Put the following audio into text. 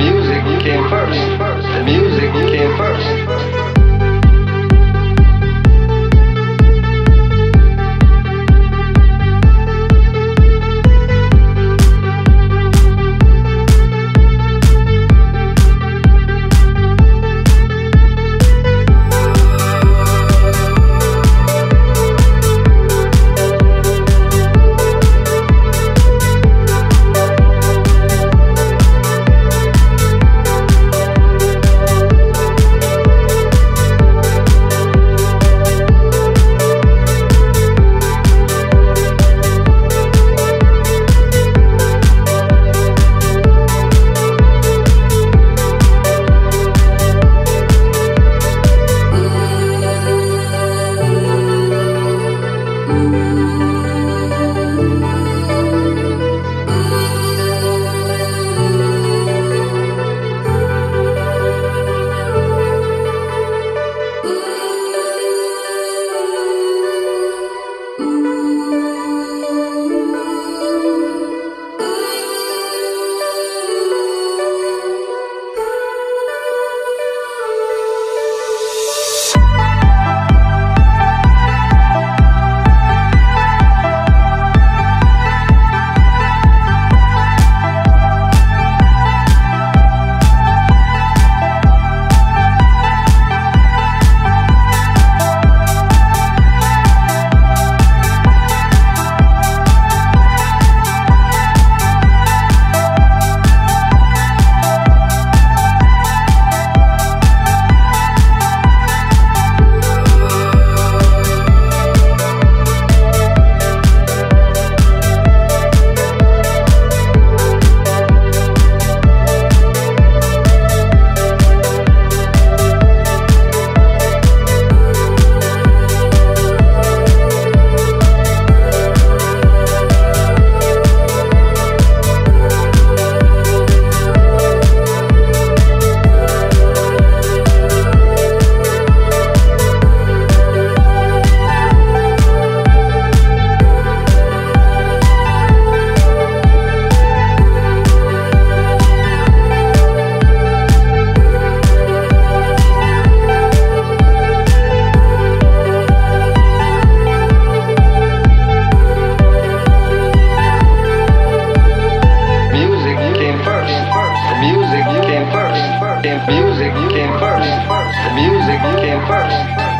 Music came first. Music came first. Came music came first. The music came first.